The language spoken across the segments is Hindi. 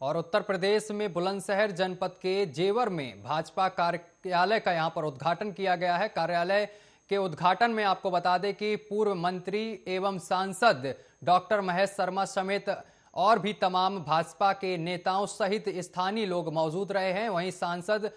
और उत्तर प्रदेश में बुलंदशहर जनपद के जेवर में भाजपा कार्यालय का यहाँ पर उद्घाटन किया गया है। कार्यालय के उद्घाटन में आपको बता दें कि पूर्व मंत्री एवं सांसद डॉक्टर महेश शर्मा समेत और भी तमाम भाजपा के नेताओं सहित स्थानीय लोग मौजूद रहे हैं। वहीं सांसद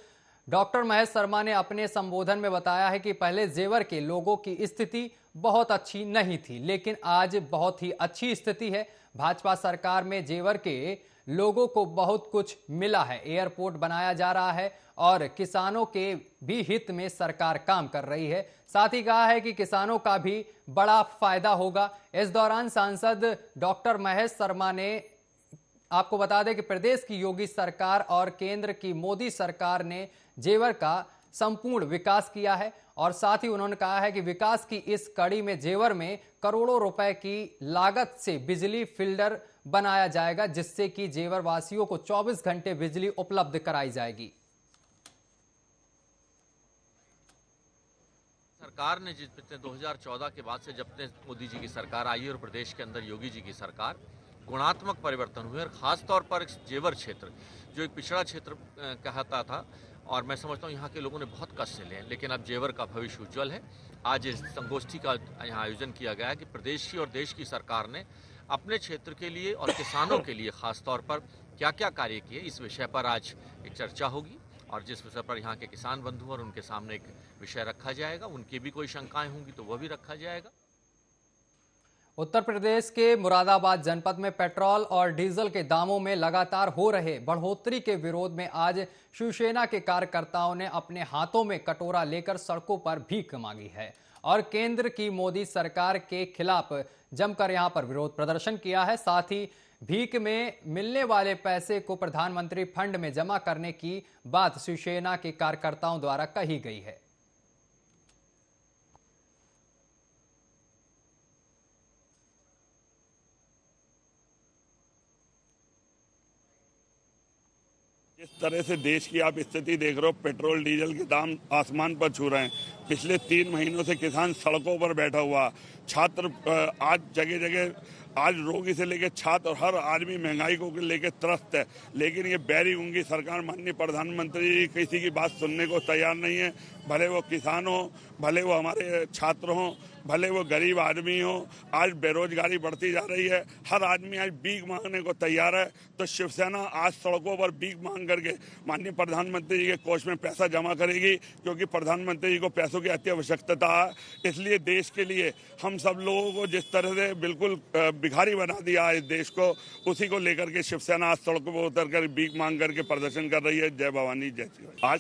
डॉक्टर महेश शर्मा ने अपने संबोधन में बताया है कि पहले जेवर के लोगों की स्थिति बहुत अच्छी नहीं थी, लेकिन आज बहुत ही अच्छी स्थिति है। भाजपा सरकार में जेवर के लोगों को बहुत कुछ मिला है। एयरपोर्ट बनाया जा रहा है और किसानों के भी हित में सरकार काम कर रही है। साथ ही कहा है कि किसानों का भी बड़ा फ़ायदा होगा। इस दौरान सांसद डॉक्टर महेश शर्मा ने आपको बता दें कि प्रदेश की योगी सरकार और केंद्र की मोदी सरकार ने जेवर का संपूर्ण विकास किया है और साथ ही उन्होंने कहा है कि विकास की इस कड़ी में जेवर में करोड़ों रुपए की लागत से बिजली फिल्डर बनाया जाएगा, जिससे कि जेवर वासियों को 24 घंटे बिजली उपलब्ध कराई जाएगी। सरकार ने पिछले 2014 के बाद से जब मोदी जी की सरकार आई और प्रदेश के अंदर योगी जी की सरकार गुणात्मक परिवर्तन हुए और खास तौर पर जेवर क्षेत्र, जो एक पिछड़ा क्षेत्र कहता था, और मैं समझता हूँ यहाँ के लोगों ने बहुत कष्ट से लिए लेकिन अब जेवर का भविष्य उज्जवल है। आज इस संगोष्ठी का यहाँ आयोजन किया गया है कि प्रदेश की और देश की सरकार ने अपने क्षेत्र के लिए और किसानों के लिए खास तौर पर क्या क्या कार्य किए, इस विषय पर आज एक चर्चा होगी, और जिस विषय पर यहाँ के किसान बंधु और उनके सामने एक विषय रखा जाएगा, उनकी भी कोई शंकाएँ होंगी तो वह भी रखा जाएगा। उत्तर प्रदेश के मुरादाबाद जनपद में पेट्रोल और डीजल के दामों में लगातार हो रहे बढ़ोतरी के विरोध में आज शिवसेना के कार्यकर्ताओं ने अपने हाथों में कटोरा लेकर सड़कों पर भीख मांगी है। और केंद्र की मोदी सरकार के खिलाफ जमकर यहाँ पर विरोध प्रदर्शन किया है। साथ ही भीख में मिलने वाले पैसे को प्रधानमंत्री फंड में जमा करने की बात शिवसेना के कार्यकर्ताओं द्वारा कही गई है। जिस तरह से देश की आप स्थिति देख रहे हो, पेट्रोल, डीजल के दाम आसमान पर छू रहे हैं। पिछले तीन महीनों से किसान सड़कों पर बैठा हुआ। छात्र आज जगह जगह आज रोगी से लेकर छात्र और हर आदमी महँगाई को लेकर त्रस्त है। लेकिन ये बैरी उंगी सरकार, माननीय प्रधानमंत्री जी, किसी की बात सुनने को तैयार नहीं है। भले वो किसान हो, भले वो हमारे छात्र हों, भले वो गरीब आदमी हो, आज बेरोजगारी बढ़ती जा रही है। हर आदमी आज बीक मांगने को तैयार है। तो शिवसेना आज सड़कों पर बीक मांग करके माननीय प्रधानमंत्री जी के कोष में पैसा जमा करेगी, क्योंकि प्रधानमंत्री जी को पैसों की अति आवश्यकता है। इसलिए देश के लिए हम सब लोगों को जिस तरह से बिल्कुल भिखारी बना दिया है इस देश को। उसी को लेकर के शिवसेना आज सड़कों पर उतर कर भीख मांग करके प्रदर्शन कर रही है। जय भवानी, जय श्री आज